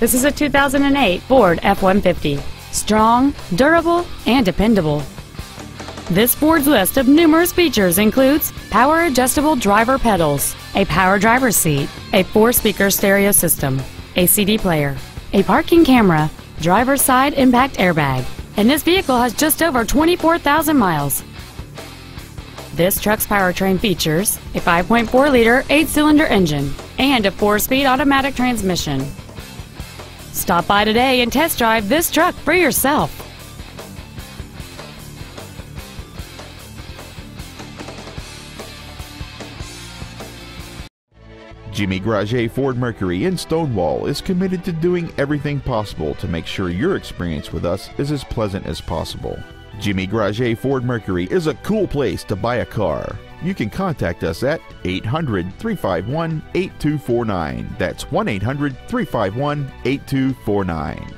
This is a 2008 Ford F-150. Strong, durable, and dependable. This Ford's list of numerous features includes power adjustable driver pedals, a power driver's seat, a four speaker stereo system, a CD player, a parking camera, driver's side impact airbag, and this vehicle has just over 24,000 miles. This truck's powertrain features a 5.4 liter 8 cylinder engine and a 4 speed automatic transmission. Stop by today and test drive this truck for yourself. Jimmy Granger Ford Mercury in Stonewall is committed to doing everything possible to make sure your experience with us is as pleasant as possible. Jimmy Granger Ford Mercury is a cool place to buy a car. You can contact us at 800 351 8249. That's 1 800 351 8249.